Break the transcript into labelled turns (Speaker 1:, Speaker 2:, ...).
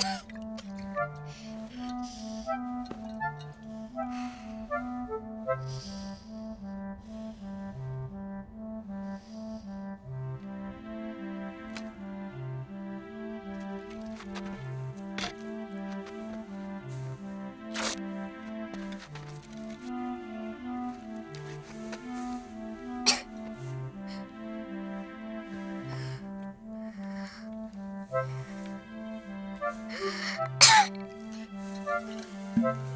Speaker 1: you Thank you.